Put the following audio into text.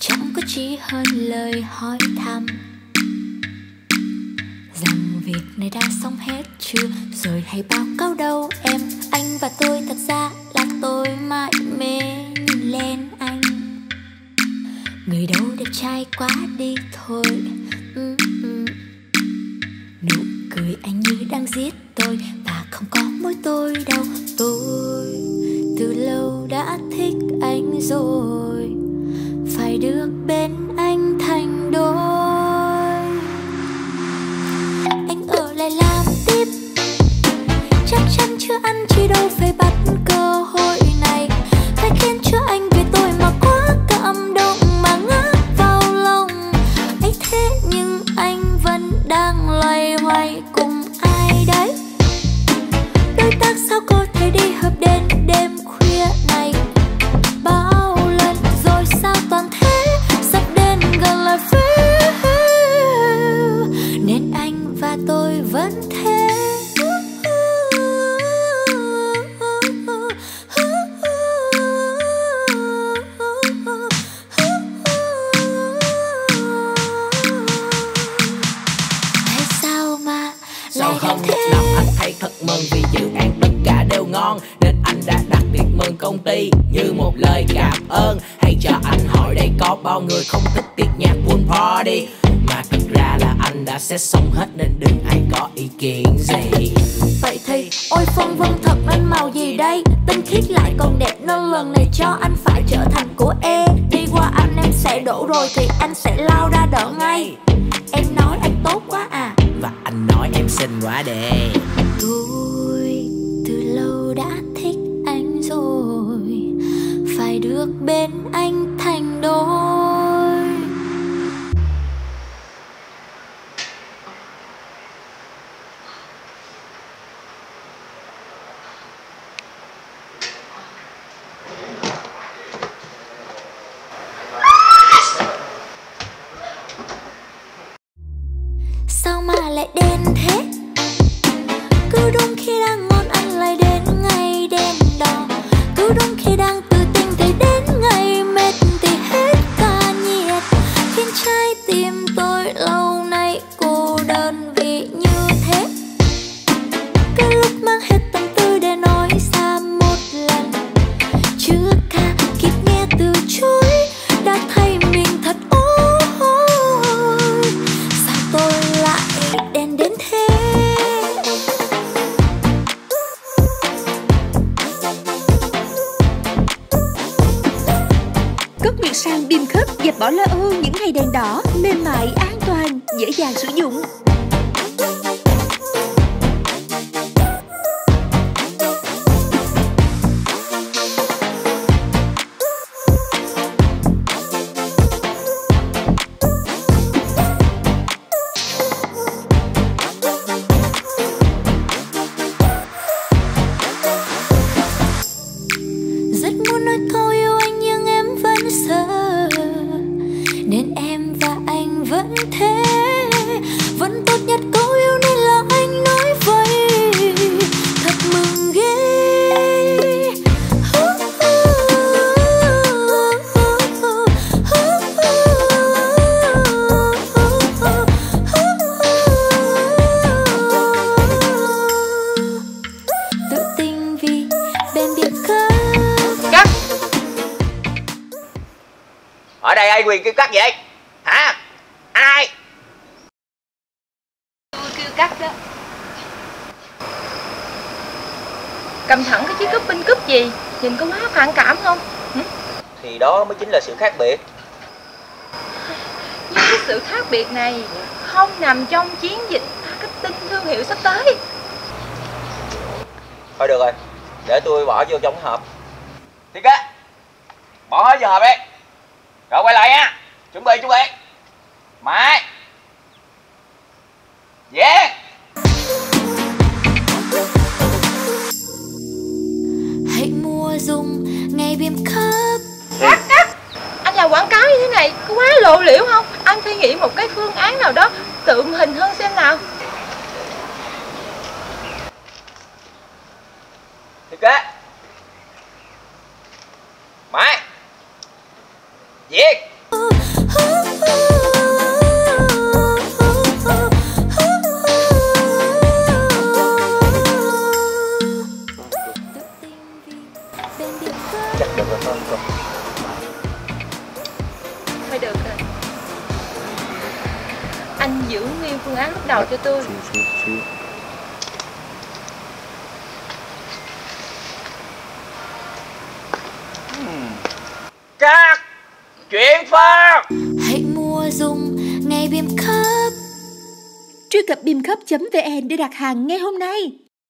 chẳng có chi hơn lời hỏi thăm. Rằng việc này đã xong hết chưa? Rồi hãy báo cáo đâu em? Anh và tôi thật ra là tôi mãi mê nhìn lên anh. Người đâu đẹp trai quá đi thôi. Ừ, ừ. nụ cười anh như đang giết tôi và không có mối tôi đâu. Tôi từ lâu đã thích anh rồi phải được bên Sau hơn một năm anh thấy thật mừng vì dự án tất cả đều ngon, Nên anh đã đặt tiệc mừng công ty như một lời cảm ơn. Hay cho anh hỏi đây có bao người không thích tiệc nhạc pool party Mà thật ra là anh đã xét xong hết, nên đừng ai có ý kiến gì. Vậy thì, ôi phân vân, thật nên màu gì đây? Tinh khiết lại còn đẹp nên lần này cho anh phải trở thành của em. Đi qua anh, em sẽ đổ rồi thì anh sẽ lao ra đỡ ngay. Em nói anh tốt quá à. Và anh nói em xinh quá đề Tôi từ lâu đã thích anh rồi. Phải được bên anh thành đôi. Nguyệt khớp dẹp bỏ lo âu những ngày đèn đỏ Mềm mại, an toàn, dễ dàng sử dụng. Vẫn tốt nhất câu yêu nên là anh nói vậy. Thật mừng ghê. Tự tin vì bên biệt cắt. Ở đây ai quyền kêu cắt vậy hả ai tôi kêu cắt đó cầm thẳng cái chiếc cúp binh cúp gì? Nhìn có quá phản cảm không? Thì đó mới chính là sự khác biệt. Nhưng cái sự khác biệt này không nằm trong chiến dịch marketing thương hiệu sắp tới. Thôi được rồi để tôi bỏ vô trong hộp. Thiết á bỏ hết vô hộp đi. Rồi quay lại nha chuẩn bị chuẩn bị. Mai yeah khắp cắt cắt anh làm quảng cáo như thế này có quá lộ liễu không? Anh phải nghĩ một cái phương án nào đó tượng hình hơn xem nào. Thiết thôi được rồi anh giữ nguyên phương án lúc đầu cho tôi. Hmm. các chuyển phát. hãy mua dùng ngay bim khớp truy cập bimkhop vn để đặt hàng ngay hôm nay.